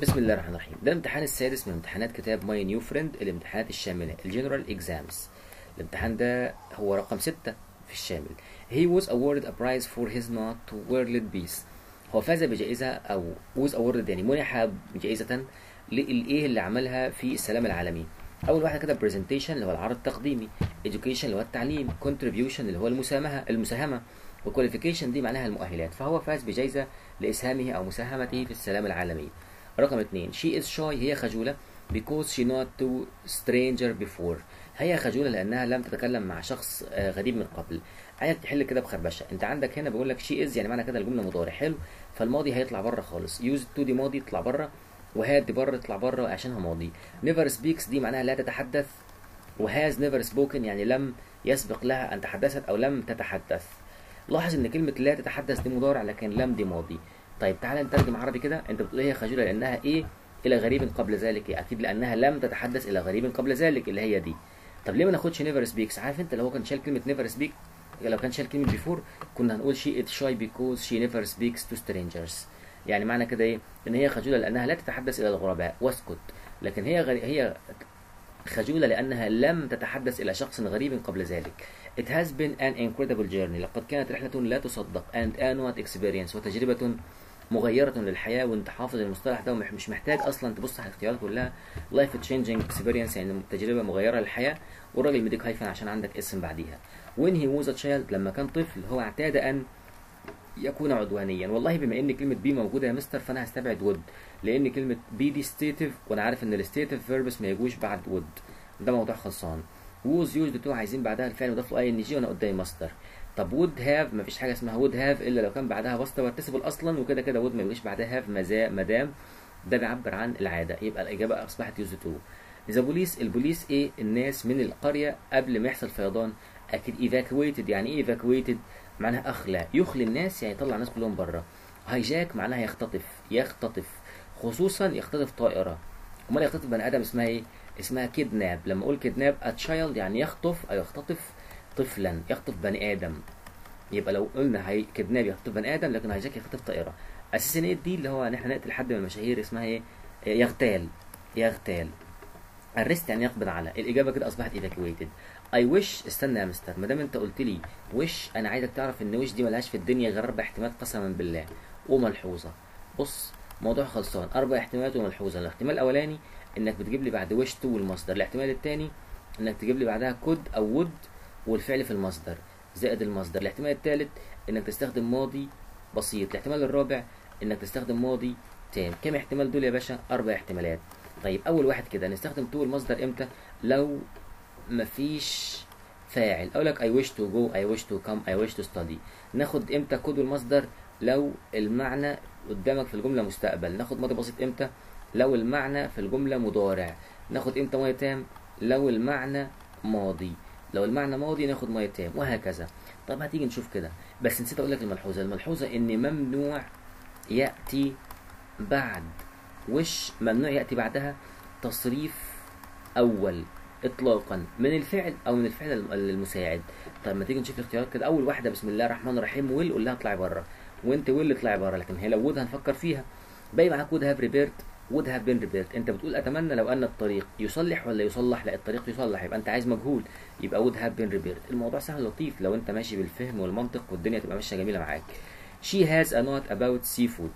بسم الله الرحمن الرحيم. ده الامتحان السادس من امتحانات كتاب My New Friend الامتحانات الشاملة ال General Exams الامتحان ده هو رقم ستة في الشامل. He was awarded a prize for his نقط world peace هو فاز بجائزة أو was awarded يعني منح بجائزة للإيه اللي عملها في السلام العالمي. أول واحدة كده presentation اللي هو العرض التقديمي education اللي هو التعليم contribution اللي هو المساهمة المساهمة وqualification دي معناها المؤهلات. فهو فاز بجائزة لإسهامه أو مساهمته في السلام العالمي. رقم اثنين she is shy. هي خجولة. Because she not to stranger before. هي خجولة لأنها لم تتكلم مع شخص آه، غريب من قبل. عايزك تحل كده بخربشة. أنت عندك هنا بيقول لك she is يعني معنى كده الجملة مضارع. حلو. فالماضي هيطلع بره خالص. Use to دي ماضي يطلع بره. وهاد دي بره تطلع بره عشانها ماضي. Never speaks دي معناها لا تتحدث. وهاز never spoken يعني لم يسبق لها أن تحدثت أو لم تتحدث. لاحظ إن كلمة لا تتحدث دي مضارع لكن لم دي ماضي. طيب تعالى نترجم عربي كده. انت بتقول هي خجولة؟ لأنها إيه؟ إلى غريب قبل ذلك. إيه؟ أكيد لأنها لم تتحدث إلى غريب قبل ذلك اللي هي دي. طب ليه ما ناخدش never speaks عارف أنت لو هو كان شال كلمة never speak لو كان شال كلمة before كنا هنقول she is shy because she never speaks to strangers يعني معنى كده إيه؟ إن هي خجولة لأنها لا تتحدث إلى الغرباء. واسكت. لكن هي غري... هي خجولة لأنها لم تتحدث إلى شخص غريب قبل ذلك. It has been an incredible journey. لقد كانت رحلة لا تصدق. And a نقط experience. وتجربة مغيرة للحياة وانت حافظ المصطلح ده ومش محتاج أصلا تبص على الاختيارات كلها. Life changing experience يعني تجربة مغيرة للحياة. والراجل مديك hyphen عشان عندك اسم بعديها. He was a child لما كان طفل هو اعتاد أن يكون عدوانيا. والله بما إن كلمة be موجودة يا مستر فأنا هستبعد would لأن كلمة be دي stative وأنا عارف إن ال stative verbs ما يجوش بعد would ده موضوع خلصان. was used to عايزين بعدها الفعل وضاف له ing وأنا قدامي مصدر طب would have ما فيش حاجة اسمها would have إلا لو كان بعدها past participle أصلا وكده كده would ما يجيش بعدها have ما دام ده بيعبر عن العادة. يبقى الإجابة أصبحت used to the police البوليس إيه؟ الناس من القرية قبل ما يحصل فيضان. أكيد evacuated يعني إيه evacuated معناها اخلى يخلي الناس يعني يطلع الناس كلهم بره hijack معناها يختطف. يختطف. خصوصا يختطف طائرة. أمال يختطف بني آدم اسمها إيه؟ اسمها kidnap لما أقول kidnap a child يعني يخطف أو يختطف. طفلا يخطف بني آدم. يبقى لو قلنا هي kidnap يخطف بني آدم لكن hijack يخطف طائرة. أساسا دي اللي هو إن إحنا نقتل حد من المشاهير اسمها إيه؟ يغتال. يغتال. arrest يعني يقبض على. الإجابة كده أصبحت evacuated I wish استنى يا مستر ما دام أنت قلت لي wish أنا عايزك تعرف إن wish دي ملهاش في الدنيا غير أربع احتمالات قسما بالله. وملحوظة. بص موضوع خلصان. أربع احتمالات وملحوظة. الاحتمال الأولاني إنك بتجيب لي بعد wish to والمصدر. الاحتمال الثاني إنك تجيب لي بعدها could أو would والفعل في المصدر زائد المصدر. الاحتمال الثالث إنك تستخدم ماضي بسيط. الاحتمال الرابع إنك تستخدم ماضي تام. كم احتمال دول يا باشا؟ أربع احتمالات. طيب أول واحد كده نستخدم to المصدر إمتى؟ لو مفيش فاعل. أقول لك I wish to go I wish to come I wish to study. ناخد إمتى كود المصدر؟ لو المعنى قدامك في الجملة مستقبل. ناخد ماضي بسيط إمتى؟ لو المعنى في الجملة مضارع. ناخد إمتى ماضي تام؟ لو المعنى ماضي. لو المعنى ماضي ناخد ماضي تام وهكذا. طب هتيجي نشوف كده. بس نسيت أقول لك الملحوظة. الملحوظة إن ممنوع يأتي بعد. وش ممنوع يأتي بعدها؟ تصريف أول اطلاقا من الفعل أو من الفعل المساعد. طيب ما تيجي نشوف الاختيارات كده. أول واحدة بسم الله الرحمن الرحيم will قول لها اطلعي بره وأنت will اطلعي بره لكن هي لو would هنفكر فيها. باقي معاك would have repaired. would have been repaired انت بتقول أتمنى لو أن الطريق يصلح ولا يصلح؟ لا الطريق يصلح. يبقى أنت عايز مجهول. يبقى would have been repaired الموضوع سهل لطيف لو أنت ماشي بالفهم والمنطق والدنيا تبقى ماشية جميلة معاك. She has a note about seafood.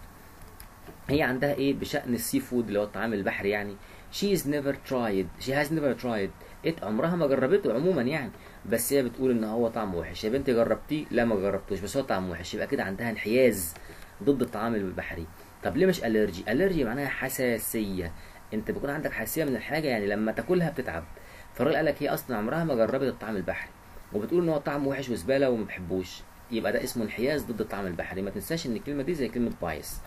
هي عندها إيه؟ بشأن ال seafood اللي هو الطعام البحري يعني. She is never tried. She has never tried it. عمرها ما جربته عموما يعني. بس هي بتقول إن هو طعم وحش. يا بنتي جربتيه؟ لا ما جربتوش. بس هو طعم وحش. يبقى كده عندها انحياز ضد الطعام البحري. طب ليه مش الرجي الرجي معناها حساسية. أنت بيكون عندك حساسية من الحاجة يعني لما تاكلها بتتعب. فالراجل قال لك هي أصلا عمرها ما جربت الطعام البحري. وبتقول إن هو طعم وحش وزبالة وما بحبوش يبقى ده اسمه انحياز ضد الطعام البحري. ما تنساش إن الكلمة دي زي كلمة بايس.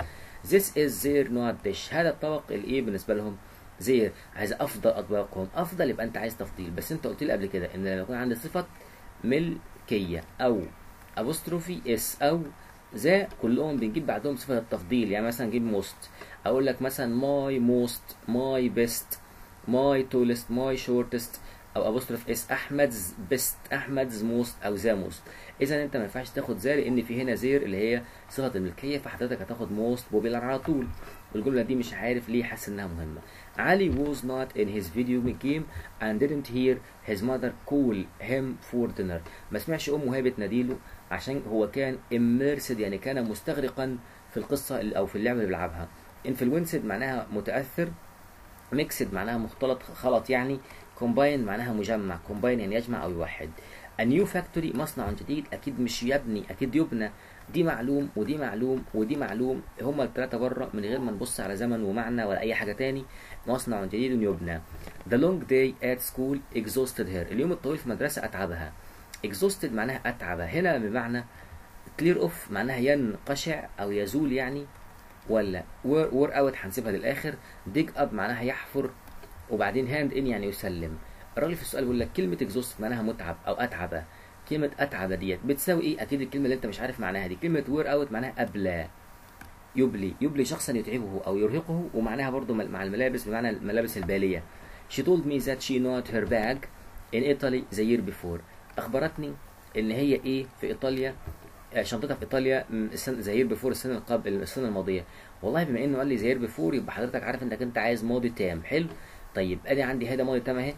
This is their not dish. هذا الطبق الايه بالنسبة لهم زي عايز أفضل أطباقهم. أفضل يبقى أنت عايز تفضيل. بس أنت قلت لي قبل كده إن لما يكون عندي صفة ملكية أو apostrophe s أو the كلهم بنجيب بعدهم صفة التفضيل. يعني مثلا نجيب most أقول لك مثلا my most my best my tallest my shortest أو apostrophe s Ahmed's best Ahmed's most أو the most اذا أنت ما ينفعش تاخد the لأن في هنا their اللي هي صفة الملكية فحضرتك هتاخد most popular على طول. والجملة دي مش عارف ليه حاسس إنها مهمة. علي was نقط in his video game and didn't hear his mother call him for dinner. ما سمعش امه وهي بتناديله. عشان هو كان immersed يعني كان مستغرقا في القصة اللي- أو في اللعبة اللي بيلعبها. Influenced معناها متأثر mixed معناها مختلط خلط يعني combine معناها مجمع combine يعني يجمع أو يوحد. A factory مصنع جديد أكيد مش يبني أكيد يبنى. دي معلوم ودي معلوم ودي معلوم هما الثلاثه بره من غير ما نبص على زمن ومعنى ولا أي حاجة تاني. مصنع جديد يبنى. The long day at school exhausted her. اليوم الطويل في المدرسة أتعبها. Exhausted معناها أتعب. هنا بمعنى clear off معناها ينقشع أو يزول يعني ولا wore out هنسيبها للآخر. dig up معناها يحفر وبعدين hand in يعني يسلم. الراجل في السؤال بيقول لك كلمة exhaust معناها متعب أو أتعب. كلمة أتعب ديت بتساوي إيه؟ أكيد الكلمة اللي أنت مش عارف معناها دي. كلمة wore out معناها أبلى. يبلي. يبلي شخصا يتعبه أو يرهقه ومعناها برضو مع الملابس بمعنى الملابس البالية. She told me that she نقط her bag in Italy the year before. أخبرتني إن هي إيه في إيطاليا آه، شنطتها في إيطاليا the year before السنة قبل السنة الماضية. والله بما إنه قال لي the year before يبقى حضرتك عارف إنك أنت عايز ماضي تام. حلو؟ طيب أدي عندي هذا ماضي تام أهي.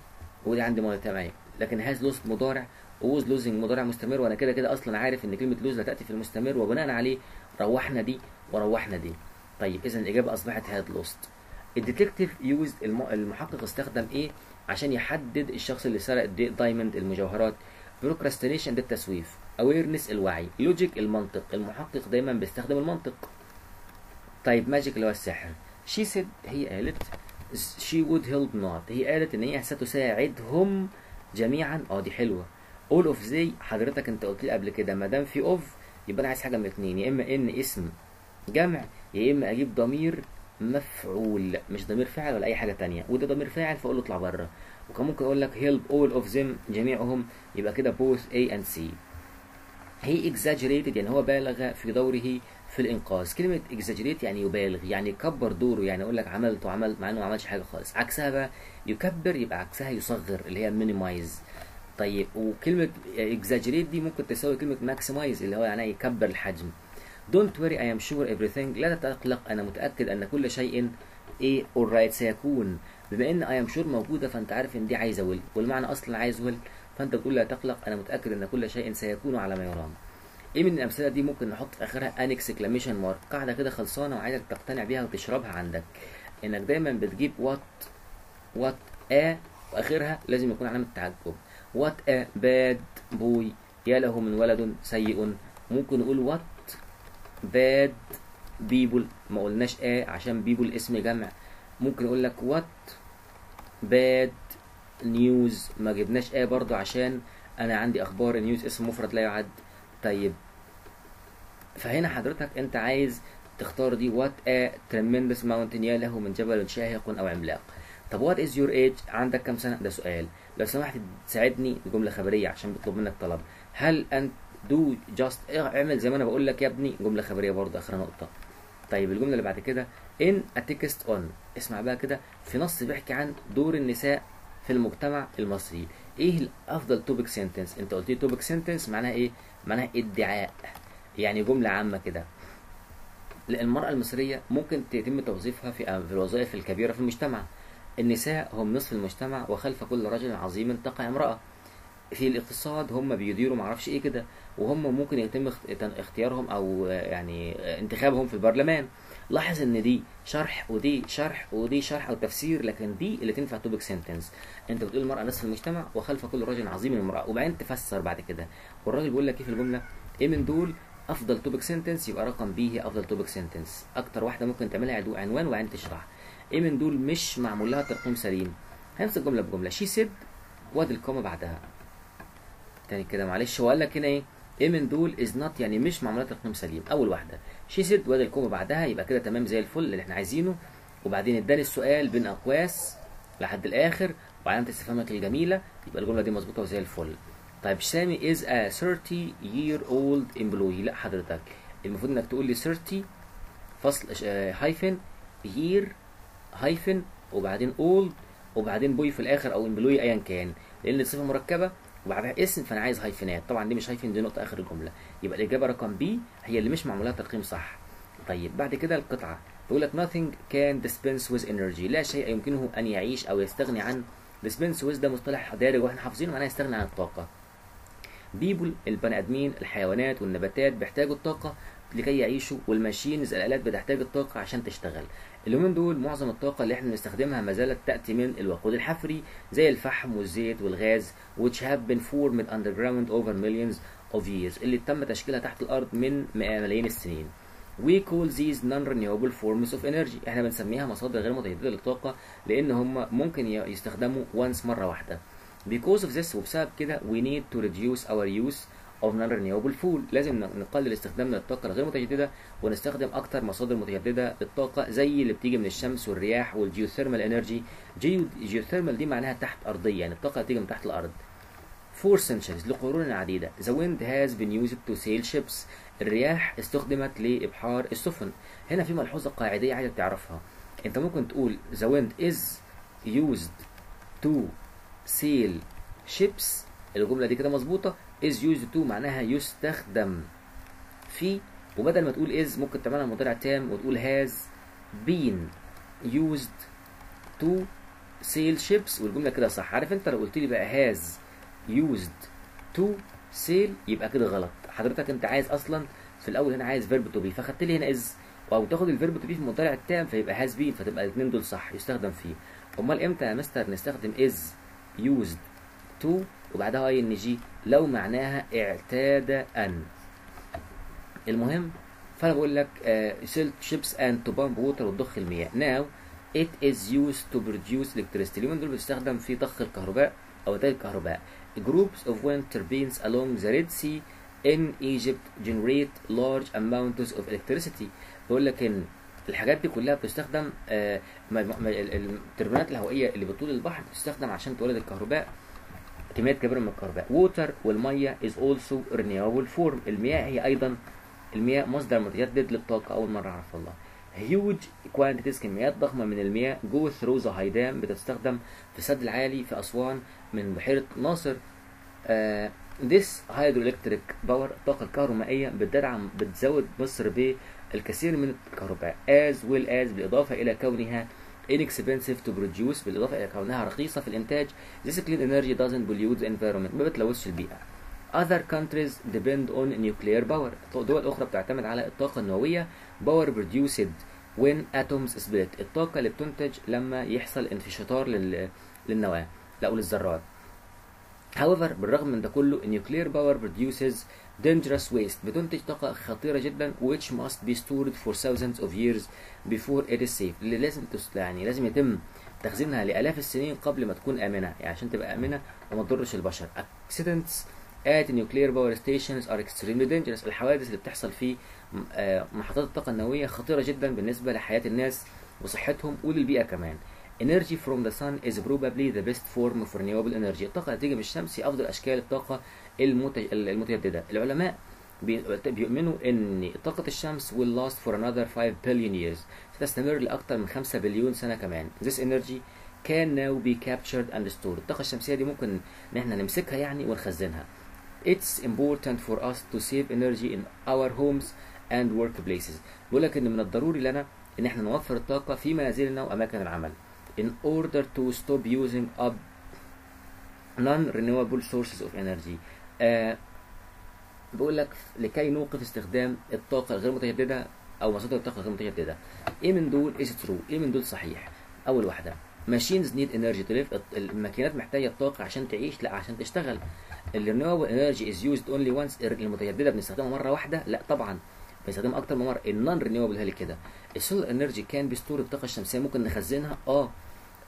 ودي عندي ماضي تام أهي. لكن has lost مضارع. was losing مضارع مستمر. وأنا كده كده أصلا عارف إن كلمة lose لا تأتي في المستمر. وبناء عليه روحنا دي وروحنا دي. طيب اذا الإجابة أصبحت had lost ال detective used المحقق استخدم إيه؟ عشان يحدد الشخص اللي سرق ال dia- diamond المجوهرات. procrastination ده التسويف. awareness الوعي. logic المنطق. المحقق دايما بيستخدم المنطق. طيب magic اللي هو السحر. She said هي قالت she would help not. هي قالت إن هي ستساعدهم جميعا. آه دي حلوة. All of they حضرتك أنت قلت لي قبل كده ما دام في اوف يبقى أنا عايز حاجة من الاثنين يا إما إن اسم جمع يا إما أجيب ضمير مفعول مش ضمير فاعل ولا أي حاجة تانية. وده ضمير فاعل فأقول له اطلع بره. وكان ممكن أقول لك help all of them جميعهم يبقى كده both A and C. هي exaggerated يعني هو بالغ في دوره في الإنقاذ. كلمة exaggerate يعني يبالغ يعني يكبر دوره يعني أقول لك عملت وعمل مع إنه ما عملش حاجة خالص. عكسها بقى يكبر يبقى عكسها يصغر اللي هي minimize. طيب وكلمة exaggerate دي ممكن تساوي كلمة maximize اللي هو يعني يكبر الحجم. Don't worry I am sure everything. لا تقلق أنا متأكد أن كل شيء إيه alright سيكون. بما إن I am sure موجودة فأنت عارف إن دي عايزة will. والمعنى أصلا عايز will. فأنت بتقول لا تقلق. أنا متأكد أن كل شيء سيكون على ما يرام. إيه من الأمثلة دي؟ ممكن نحط في آخرها an exclamation mark. قاعدة كده خلصانة وعايزك تقتنع بيها وتشربها عندك. إنك دايما بتجيب what what a وآخرها لازم يكون علامة تعجب. what a bad boy يا له من ولد سيء. ممكن نقول what bad people ما قلناش ا عشان people اسم جمع. ممكن أقول لك what bad news. ما جبناش ا برضو عشان أنا عندي أخبار news اسم مفرد لا يعد. طيب. فهنا حضرتك أنت عايز تختار دي what a tremendous mountain يا من جبل شاهق أو عملاق. طب what is your age عندك كم سنة؟ ده سؤال. لو سمحت تساعدني بجملة خبرية عشان بيطلب منك طلب. هل أنت do just اعمل زي ما أنا بقول لك يا ابني جملة خبرية برضه آخر نقطة. طيب الجملة اللي بعد كده in text on. اسمع بقى كده في نص بيحكي عن دور النساء في المجتمع المصري. إيه الأفضل topic sentence انت قلت لي topic sentence معناها إيه؟ معناها ادعاء. يعني جملة عامة كده. المرأة المصرية ممكن يتم توظيفها في في الوظائف الكبيرة في المجتمع. النساء هم نصف المجتمع وخلف كل رجل عظيم تقع امرأة. في الاقتصاد هم بيديروا معرفش إيه كده وهم ممكن يتم اخت- اختيارهم أو يعني انتخابهم في البرلمان. لاحظ إن دي شرح ودي شرح ودي شرح أو تفسير لكن دي اللي تنفع topic sentence أنت بتقول المرأة نصف المجتمع وخلف كل رجل عظيم امرأة وبعدين تفسر بعد كده. والراجل بيقول لك إيه في الجملة؟ إيه من دول أفضل topic sentence يبقى رقم B هي أفضل topic sentence أكتر واحدة ممكن تعملها عنوان وبعدين تشرح. إيه من دول مش معمول لها ترقيم سليم؟ هنمسك جملة بجملة. She said وادي ال comma بعدها. تاني كده. معلش هو قال لك هنا إيه؟ إيه من دول is not يعني مش معمولها ترقيم سليم. أول واحدة she said وادي ال comma بعدها يبقى كده تمام زي الفل اللي إحنا عايزينه. وبعدين اداني السؤال بين أقواس لحد الآخر وعلامة استفهامك الجميلة يبقى الجملة دي مظبوطة وزي الفل. طيب سامي is a 30 year old employee. لا حضرتك المفروض إنك تقول لي 30 فصل hyphen year hyphen وبعدين old وبعدين boy في الآخر أو employee ايا كان لأن الصفة مركبة. وبعدها اسم فأنا عايز hyphen ات طبعا دي مش hyphen دي نقطة آخر الجملة. يبقى الإجابة رقم B هي اللي مش معمولها ترقيم صح. طيب بعد كده القطعة. بيقول لك nothing can dispense with energy. لا شيء يمكنه أن يعيش أو يستغني عن dispense with ده مصطلح دارج وإحنا حافظينه معناه يستغني عن الطاقة. بيبول البني آدمين الحيوانات والنباتات بيحتاجوا الطاقة لكي يعيشوا والماشينز الآلات بتحتاج الطاقة عشان تشتغل. اليومين دول معظم الطاقة اللي إحنا بنستخدمها ما زالت تأتي من الوقود الحفري زي الفحم والزيت والغاز which have been formed underground over millions of years اللي تم تشكيلها تحت الأرض من ملايين السنين We call these non-renewable forms of energy إحنا بنسميها مصادر غير متجددة للطاقة لأن هم ممكن يستخدموا once مرة واحدة. Because of this وبسبب كده we need to reduce our use of non-renewable fuel. لازم نقلل استخدامنا للطاقة الغير متجددة ونستخدم أكتر مصادر متجددة للطاقة زي اللي بتيجي من الشمس والرياح وال geothermal energy geothermal دي معناها تحت أرضية يعني الطاقة اللي بتيجي من تحت الأرض. For centuries لقرون عديدة. The wind has been used to sail ships. الرياح استخدمت لإبحار السفن. هنا في ملحوظة قاعدية عايزك تعرفها. أنت ممكن تقول the wind is used to sail ships. الجملة دي كده مظبوطة. Is used to معناها يستخدم. في وبدل ما تقول is ممكن تعملها مضارع تام وتقول has been used to sail ships والجملة كده صح. عارف أنت لو قلت لي بقى has used to sail يبقى كده غلط. حضرتك أنت عايز أصلا في الأول هنا عايز verb to be فخدت لي هنا is. أو تاخد ال verb to be في المضارع التام فيبقى has been فتبقى الاثنين دول صح. يستخدم فيه. أمال إمتى يا مستر نستخدم is used to وبعدها ing لو معناها اعتاد أن. المهم فأنا بقول لك sail ships and to pump water وتضخ المياه. Now it is used to produce electricity. اليومين دول بتستخدم في ضخ الكهرباء أو انتاج الكهرباء. Groups of wind turbines along the Red Sea in Egypt generate large amounts of electricity. بيقول لك إن الحاجات دي كلها بتستخدم آه التربينات الهوائية اللي بطول البحر بتستخدم عشان تولد الكهرباء. كميات كبيره من الكهرباء. Water والمية is also renewable form. المياه هي أيضا المياه مصدر متجدد للطاقة أول مرة أعرف والله. Huge quantities كميات ضخمة من المياه go through the high بتستخدم في السد العالي في أسوان من بحيرة ناصر. آه This hydroelectric power الطاقة الكهرومائية بتدعم بتزود مصر بالكثير من الكهرباء as well as بالإضافة إلى كونها inexpensive to produce بالإضافة إلى كونها رخيصة في الإنتاج this clean energy doesn't pollute the environment ما بتلوثش البيئة other countries depend on nuclear power دول أخرى بتعتمد على الطاقة النووية power produced when atoms split الطاقة اللي بتنتج لما يحصل انفجار لل... للنواة لا للذرات However بالرغم من ده كله nuclear power produces dangerous waste. بتنتج طاقة خطيرة جدا which must be stored for thousands of years before it is safe. اللي لازم. يعني لازم يتم تخزينها لآلاف السنين قبل ما تكون آمنة يعني عشان تبقى آمنة وما تضرش البشر. Accidents at nuclear power stations are extremely dangerous. الحوادث اللي بتحصل في محطات الطاقة النووية خطيرة جدا بالنسبة لحياة الناس وصحتهم وللبيئة كمان. Energy from the sun is probably the best form of renewable energy. الطاقة اللي تيجي من الشمس هي أفضل أشكال الطاقة المتجددة العلماء بيؤمنوا أن طاقة الشمس will last for another 5 billion years ستستمر لأكثر من 5 بليون سنة كمان this energy can now be captured and stored الطاقة الشمسية دي ممكن إن إحنا نمسكها يعني ونخزنها It's important for us to save energy in our homes and workplaces بيقول لك ان من الضروري لنا ان إحنا نوفر الطاقة في منازلنا واماكن العمل in order to stop using up non-renewable sources of energy آه بيقول لك لكي نوقف استخدام الطاقة الغير متجددة أو مصادر الطاقة الغير متجددة. إيه من دول is true إيه من دول صحيح؟ أول machines need energy to live. الماكينات محتاجة طاقة عشان تعيش لا عشان تشتغل. ال renewable energy is used only once المتجددة بنستخدمها مرة واحدة؟ لا طبعا. بنستخدمها أكتر من مرة. ال non-renewable هي كده. ال solar energy can be stored الطاقة الشمسية. ممكن نخزنها؟ آه.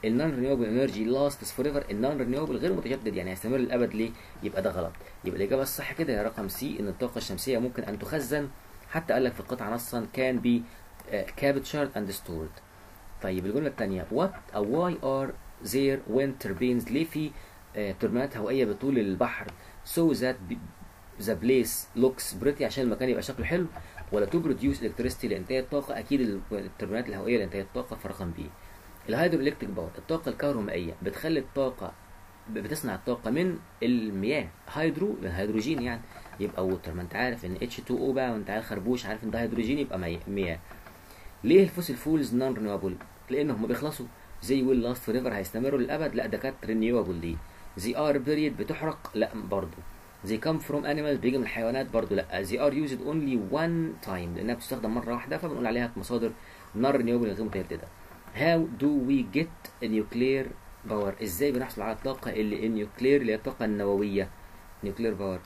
ال non-renewable energy lasts forever ال non-renewable غير متجدد يعني هيستمر للأبد ليه؟ يبقى ده غلط. يبقى الإجابة الصح كده يا رقم C إن الطاقة الشمسية ممكن أن تخزن حتى قال لك في القطعه نصا can be captured and stored طيب الجملة الثانية what أو why are there wind turbines ليه في توربينات هوائية بطول البحر so that the place looks pretty عشان المكان يبقى شكله حلو؟ ولا to produce electricity لإنتاج الطاقة؟ أكيد التوربينات الهوائية لإنتاج الطاقة فرقم B ال hydroelectric power الطاقة الكهرومائية بتخلي الطاقة بتصنع الطاقة من المياه hydro الهيدروجين يعني. يبقى water ما انت عارف إن H2O بقى وانت عارف خربوش عارف إن ده هيدروجين يبقى مياه. ليه ال fossil fuels non-renewable لانهم بيخلصوا. they will last forever هيستمروا للأبد. لا ده كانت renewable دي. they are burned بتحرق. لا برضه they come from animals بيجي من الحيوانات برضه لا they are used only one time لأنها بتستخدم مرة واحدة فبنقول عليها مصادر non-renewable غير متجدده how do we get nuclear power إزاي بنحصل على الطاقة اللي ال nuclear اللي هي الطاقة النووية؟ nuclear power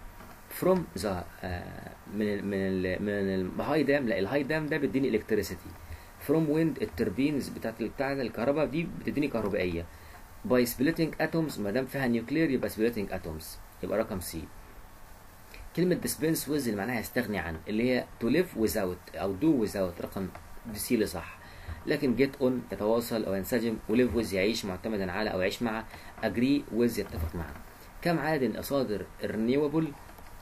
from the من ال من ال من ال high dam لا ال high dam ده بيديني electricity from wind ال turbines بتاعت بتاعت الكهرباء دي بتديني كهربائية. by splitting atoms ما دام فيها nuclear يبقى splitting atoms يبقى رقم C كلمة dispense with اللي معناها يستغني عن اللي هي to live without أو do without رقم سي اللي صح. لكن get on يتواصل أو ينسجم و live with يعيش معتمدا على أو يعيش مع agree with يتفق معه. كم عدد المصادر renewable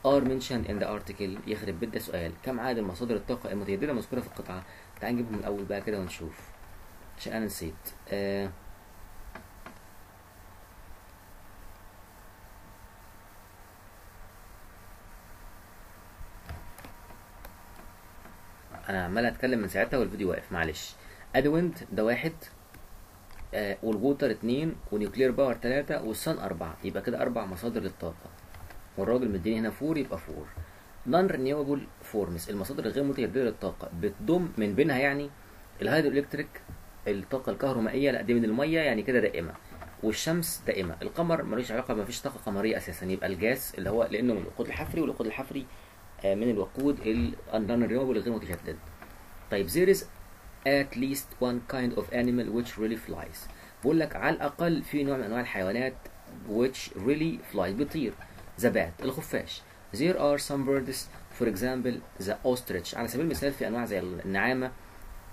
are mentioned in the article يخرب بيت ده سؤال. كم عدد مصادر الطاقة المتجددة مذكورة في القطعة؟ تعال نجيبهم من الأول بقى كده ونشوف. عشان أنا نسيت. آه. أنا عمال أتكلم من ساعتها والفيديو واقف معلش. ال wind ده واحد آه وال water اتنين و nuclear power تلاتة وال sun أربعة. يبقى كده أربع مصادر للطاقة. والراجل مديني هنا four يبقى four. non-renewable forms المصادر الغير متجددة للطاقة. بتضم من بينها يعني ال hydroelectric الطاقة الكهرومائية لا دي من المية يعني كده دائمة. والشمس دائمة. القمر ملوش علاقة ما فيش طاقة قمرية أساسا. يبقى الجاز اللي هو لأنه من الوقود الحفري والوقود الحفري من الوقود النون رينيوبل الغير متجدد. طيب is at least one kind of animal which really flies بقول لك على الأقل في نوع من أنواع الحيوانات which really flies بيطير زبات الخفاش there are some birds for example the ostrich على سبيل المثال في أنواع زي النعامة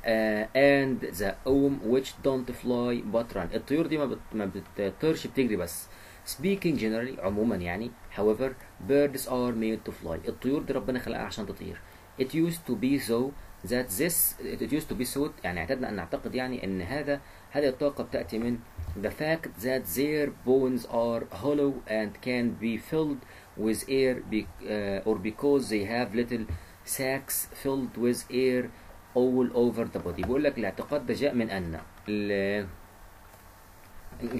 uh, and the oum which don't fly but run الطيور دي ما, بت... ما بتطيرش بتجري بس speaking generally عموما يعني however birds are made to fly الطيور دي ربنا خلقها عشان تطير it used to be so that this it used to be so يعني اعتدنا أن نعتقد يعني أن هذا هذه الطاقة بتأتي من the fact that their bones are hollow and can be filled with air be, uh, or because they have little sacs filled with air all over the body. بيقول لك الاعتقاد ده جاء من أن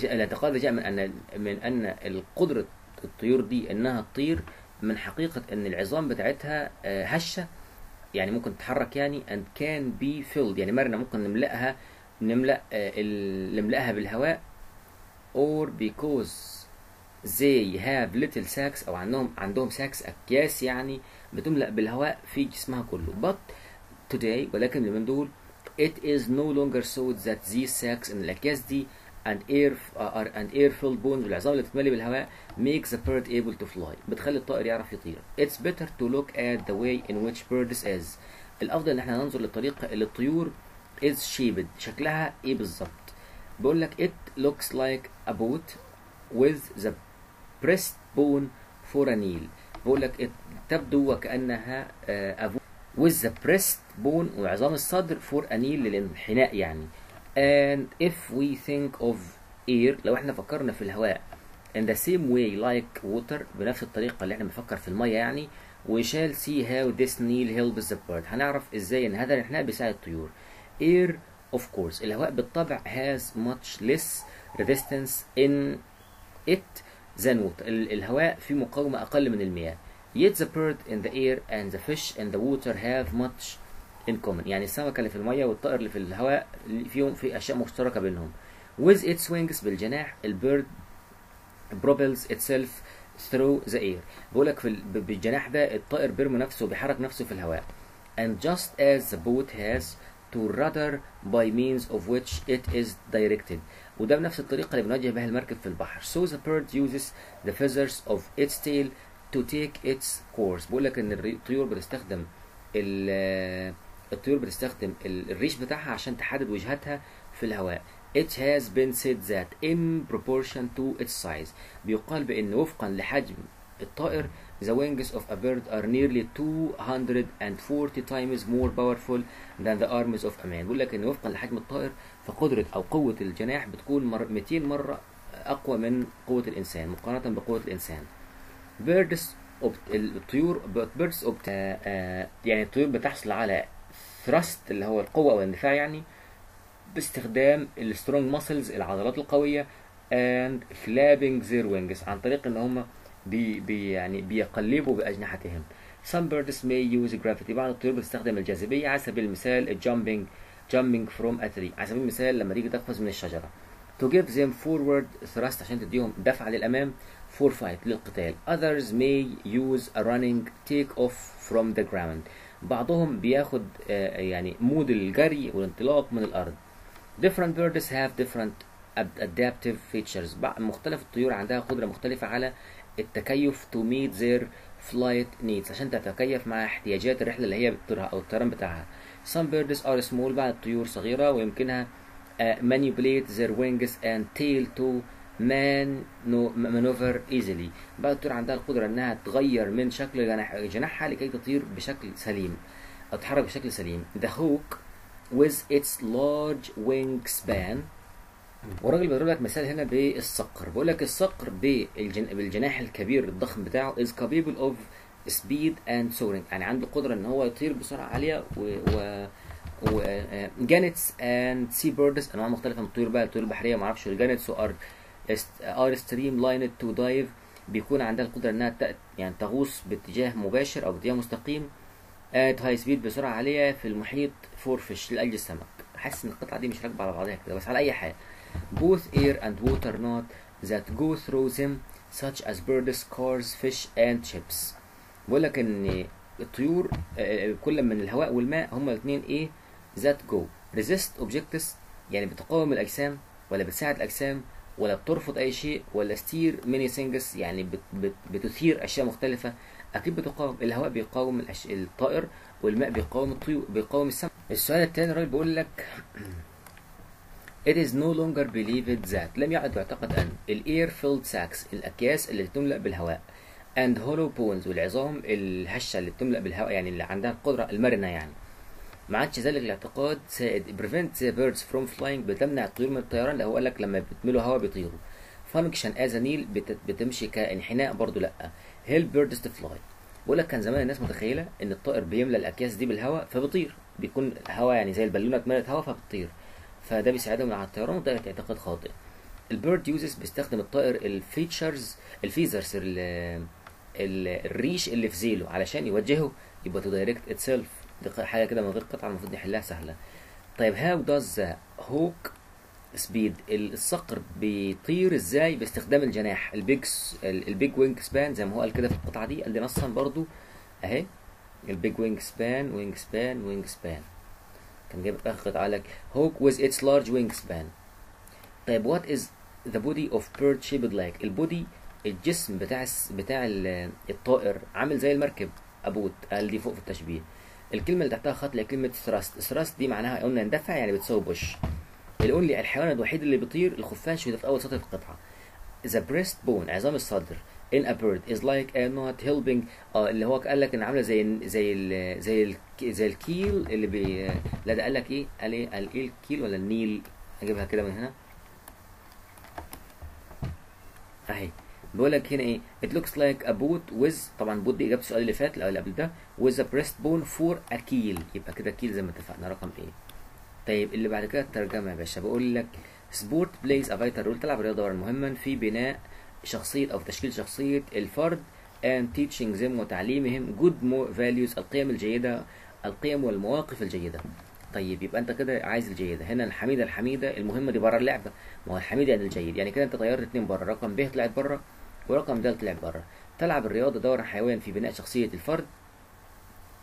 الاعتقاد ده جاء من أن من أن القدرة الطيور دي إنها تطير من حقيقة إن العظام بتاعتها هشة يعني ممكن تتحرك يعني and can be filled. يعني مرنة ممكن نملأها نملأ نملأها بالهواء or because they have little sacs أو عندهم عندهم sacs اكياس يعني بتملأ بالهواء في جسمها كله. But today ولكن من دول it is no longer so that these sacs ان الاكياس دي and air uh, and air filled bones والعظام اللي بتتملي بالهواء makes the bird able to fly بتخلي الطائر يعرف يطير it's better to look at the way in which birds is الافضل ان إحنا ننظر للطريقه اللي الطيور is shaped شكلها إيه بالظبط بيقول لك it looks like a boat with the breastbone for a nail بيقول لك تبدو وكانها uh, with the breastbone وعظام الصدر for a nail للانحناء يعني and if we think of air لو احنا فكرنا في الهواء in the same way like water بنفس الطريقة اللي احنا بنفكر في المية يعني we shall see how this nail helps the bird هنعرف ازاي ان هذا الانحناء بيساعد الطيور air of course الهواء بالطبع has much less resistance in it than water الهواء فيه مقاومة أقل من المياه yet the bird in the air and the fish in the water have much in common. يعني السمكة اللي في المية والطائر اللي في الهواء فيهم في أشياء مشتركة بينهم. With its wings بالجناح البيرد propels itself through the air. بقول لك بالجناح ده الطائر بيرمي نفسه بيحرك نفسه في الهواء. And just as the boat has to rudder by means of which it is directed. وده بنفس الطريقة اللي بنوجه بها المركب في البحر. So the bird uses the feathers of its tail to take its course. بقول لك إن الطيور بتستخدم الطيور بتستخدم الريش بتاعها عشان تحدد وجهتها في الهواء. It has been said that in proportion to its size. بيقال بأن وفقا لحجم الطائر the wings of a bird are nearly 240 times more powerful than the arms of a man. بيقول لك إن وفقا لحجم الطائر فقدرة أو قوة الجناح بتكون مر 200 مرة أقوى من قوة الإنسان مقارنة بقوة الإنسان. Birds الطيور birds يعني الطيور بتحصل على thrust اللي هو القوة أو الاندفاع يعني باستخدام ال strong muscles العضلات القوية and flapping their wings عن طريق إن هم بي بي يعني بيقلبوا بأجنحتهم. Some birds may use gravity. بعض الطيور بتستخدم الجاذبية على سبيل المثال ال jumping jumping from a tree. على سبيل المثال لما تيجي تقفز من الشجرة. To give them forward thrust عشان تديهم دفع للأمام for fight للقتال. Others may use a running take off from the ground. بعضهم بياخد آه، يعني مود الجري والانطلاق من الأرض. Different birds have different ad- adaptive features. مختلف الطيور عندها قدرة مختلفة على التكيف to meet their flight needs. عشان تتكيف مع احتياجات الرحلة اللي هي بتطيرها أو الطيران بتاعها. Some birds are small بعض الطيور صغيرة ويمكنها uh, manipulate their wings and tail to no maneuver easily. بعض الطيور عندها القدرة إنها تغير من شكل جناح جناحها لكي تطير بشكل سليم تتحرك بشكل سليم. The hawk with its large wingspan. والراجل بيضرب لك مثال هنا بالصقر. بيقول لك الصقر بالجن... بالجناح الكبير الضخم بتاعه is capable of speed and soaring. يعني عنده قدرة إن هو يطير بسرعة عالية و, و... و... gannets and sea birds أنواع مختلفة من الطيور بقى الطيور البحرية معرفش ال gannets are are streamlined to dive بيكون عندها القدرة إنها. يعني تغوص باتجاه مباشر أو باتجاه مستقيم at high speed بسرعة عالية في المحيط for fish لأجل السمك. حاسس إن القطعة دي مش راكبة على بعضها كده بس على أي حال. Both air and water not that go through them such as birds, cars, fish and ships. بقول لك إن الطيور آه، كل من الهواء والماء هما الاثنين إيه؟ that go. Resist objects يعني بتقاوم الأجسام ولا بتساعد الأجسام ولا بترفض أي شيء ولا ستير many things يعني بت بت بتثير أشياء مختلفة أكيد بتقاوم الهواء بيقاوم. الطائر والماء بيقاوم الطيور بيقاوم السمك السؤال الثاني الراجل بيقول لك It is no longer believed that لم يعد يعتقد أن ال air filled sacks الأكياس اللي تملأ بالهواء and hollow bones والعظام الهشة اللي بتملأ بالهواء يعني اللي عندها القدرة المرنة يعني ما عادش ذلك الاعتقاد سائد. The birds from flying بتمنع الطيور من الطيران. اللي هو قال لك لما بتملوا هواء بيطيروا. a kneel بت- بتمشي كانحناء برضو لأ. Help birds to fly. بقول لك كان زمان الناس متخيلة إن الطائر بيملى الأكياس دي بالهواء فبيطير. بيكون الهواء يعني زي البالونة اتملت هواء فبتطير. فده بيساعدهم على الطيران وده اعتقاد خاطئ. ال bird uses بيستخدم الطائر ال features ال feathers ال ال الريش اللي في ذيله علشان يوجهه يبقى to direct itself دي حاجة كده من غير قطعة المفروض نحلها سهلة. طيب how does the hawk speed الصقر بيطير إزاي باستخدام الجناح؟ ال big ال big wingspan زي ما هو قال كده في القطعة دي. قال لي نصا برضو أهي. ال big wingspan wingspan wingspan كان جايب آخر قطعة لك hawk with its large wingspan طيب what is the body of bird shaped like ال body الجسم بتاع بتاع ال- الطائر عامل زي المركب a boat قال دي فوق في التشبيه. الكلمة اللي تحتها خط اللي هي كلمة thrust thrust دي معناها قلنا اندفع يعني بتساوي push ال only الحيوان الوحيد اللي بيطير الخفاش وده في أول سطر القطعة. The breastbone عظام الصدر. A bird is like a not helping. آه اللي هو قال لك إن عاملة زي زي ال زي ال زي ال keel اللي بي لا ده قال لك إيه؟ قال إيه؟ قال إيه ال keel ولا النيل؟ اجيبها كده من هنا. أهي. بيقول لك هنا إيه؟ It looks like a boat with طبعا boat دي إجابة السؤال اللي فات اللي قبل ده with a breastbone for a keel. يبقى كده keel زي ما اتفقنا رقم A طيب اللي بعد كده الترجمة يا باشا. بقول لك sport plays a vital role تلعب رياضة دورا مهما في بناء شخصية أو تشكيل شخصية الفرد and teaching them وتعليمهم good values القيم الجيدة القيم والمواقف الجيدة. طيب يبقى أنت كده عايز الجيدة. هنا الحميدة الحميدة المهمة دي بره اللعبة. ما هو الحميد يعني الجيد. يعني كده أنت طيرت اتنين بره. رقم ب طلعت بره. ورقم د طلع بره تلعب الرياضة دورا حيويا في بناء شخصية الفرد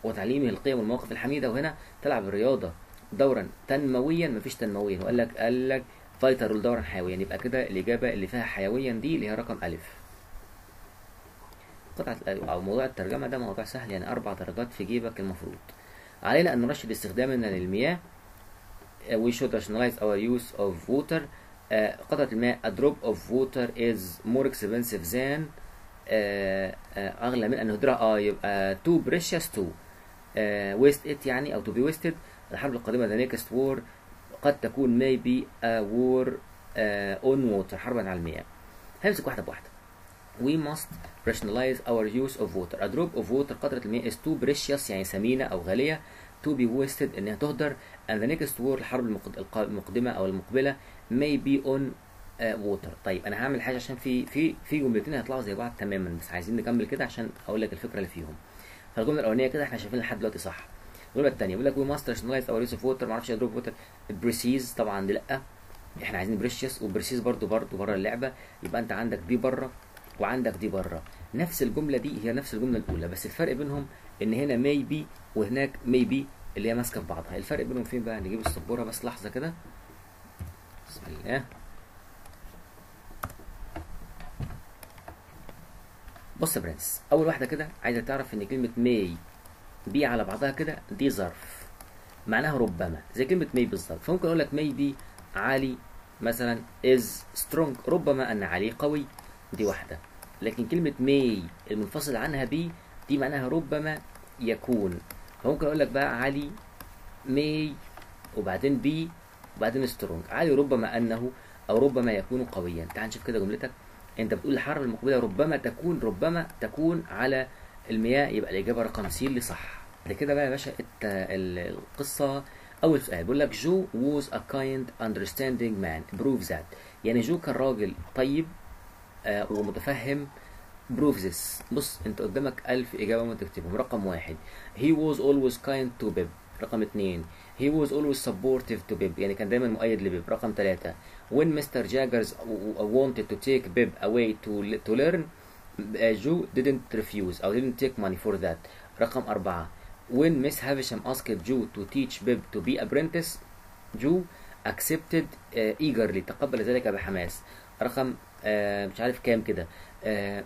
وتعليمه القيم والمواقف الحميدة. وهنا تلعب الرياضة دورا تنمويا. مفيش تنمويا وقال لك قال لك vital role دورا حيويا يبقى كده الإجابة اللي فيها حيويا دي اللي هي رقم ألف. قطعة أو موضوع الترجمة ده موضوع سهل. يعني أربع درجات في جيبك المفروض. علينا أن نرشد استخدامنا للمياه. We should rationalize our use of water. Uh, قطعة الماء a drop of water is more expensive than uh, uh, أغلى من أن نهدرها آه يبقى too precious to uh, waste it يعني أو to be wasted الحرب القادمة the next war قد تكون maybe a war uh, on water حربا على المياه همسك واحدة بواحدة we must rationalize our use of water a drop of water قطرة المياه is too precious يعني ثمينة أو غالية to be wasted انها تهدر and the next war الحرب المقدمه أو المقبله may be on uh, water. طيب أنا هعمل حاجة عشان في في في جملتين هيطلعوا زي بعض تماما بس عايزين نكمل كده عشان أقول لك الفكرة اللي فيهم. فالجملة الأولانية كده إحنا شايفين لحد دلوقتي صح. الجملة الثانية بيقول لك we must rationalize our use of water. ما أعرفش drop water precise طبعا دي لأ. إحنا عايزين precious و precise برضو برضو بره اللعبة. يبقى أنت عندك دي بره وعندك دي بره. نفس الجملة دي هي نفس الجملة الأولى بس الفرق بينهم إن هنا maybe وهناك maybe اللي هي ماسكة في بعضها. الفرق بينهم فين بقى؟ نجيب السبورة بس لحظة كده. بسم الله بص يا برنس أول واحدة كده عايزة تعرف إن كلمة maybe على بعضها كده دي ظرف. معناها ربما. زي كلمة may بالظبط فممكن أقول لك maybe علي مثلا is strong. ربما أن علي قوي دي واحدة. لكن كلمة may المنفصل عنها be دي معناها ربما يكون. فممكن أقول لك بقى علي may وبعدين be وبعدين strong علي ربما أنه أو ربما يكون قويا. تعال نشوف كده جملتك. أنت بتقول الحرب المقبلة ربما تكون ربما تكون على المياه. يبقى الإجابة رقم C اللي صح. ده كده بقى يا باشا القصة. أول سؤال بيقول لك Joe was a kind understanding man. Prove that. يعني جو كان راجل طيب آه ومتفهم. Prove this. بص أنت قدامك ألف إجابة ما تكتبهم. رقم واحد. He was always kind to people رقم اتنين he was always supportive to Bib يعني كان دايما مؤيد لبيب رقم ثلاثة when Mr. Jaggers wanted to take Bib away to, to learn uh, Joe didn't refuse أو didn't take money for that رقم أربعة when Miss Havisham asked Joe to teach Bib to be apprentice Joe accepted uh, eagerly تقبل ذلك بحماس رقم آه مش عارف كام كده آه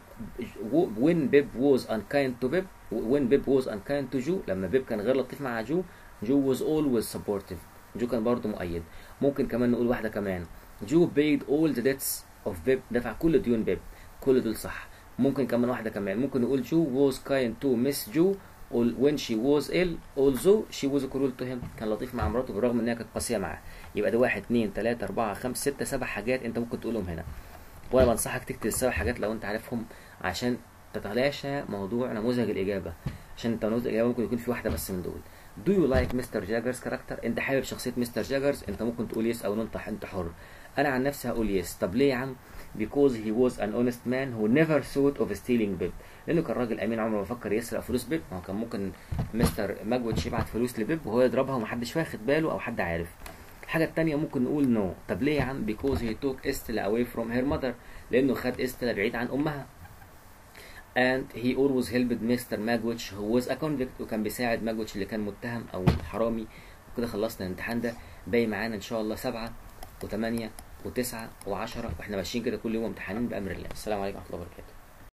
when Bib was unkind to Bib when Pip was unkind to Joe لما بيب كان غير لطيف مع جو جو was always supportive. جو كان برضه مؤيد. ممكن كمان نقول واحدة كمان. جو paid all the debts of Pip دفع كل ديون بيب كل دول صح. ممكن كمان واحدة كمان. ممكن نقول جو was kind to Mrs. Joe when she was ill although she was cruel to him. كان لطيف مع مراته بالرغم إنها كانت قاسية معاه. يبقى ده واحد اتنين تلاتة أربعة خمسة ستة سبع حاجات أنت ممكن تقولهم هنا. وأنا بنصحك تكتب السبع حاجات لو أنت عارفهم عشان تتلاشى موضوع نموذج الإجابة. عشان أنت نموذج الإجابة ممكن يكون في واحدة بس من دول. Do you like Mr. Jaggers character؟ أنت حابب شخصية مستر جاجرز أنت ممكن تقول yes أو no أنت أنت حر. أنا عن نفسي هقول yes طب ليه يا عم؟ Because he was an honest man who never thought of stealing Pip لأنه كان راجل أمين عمره ما فكر يسرق فلوس بيب ما هو كان ممكن مستر ماجويتش يبعت فلوس لبيب وهو يضربها ومحدش واخد باله أو حد عارف. الحاجة التانية ممكن نقول نو no. طب ليه يا عم؟ Because he took Estella away from her mother. لأنه خد استلا بعيد عن أمها. And he always helped Mr. Magwitch who was a convict وكان بيساعد ماجوتش اللي كان متهم أو حرامي. وكده خلصنا الامتحان ده. باقي معانا إن شاء الله سبعة وثمانية وتسعة وعشرة وإحنا ماشيين كده كل يوم امتحانين بأمر الله. السلام عليكم ورحمة الله وبركاته.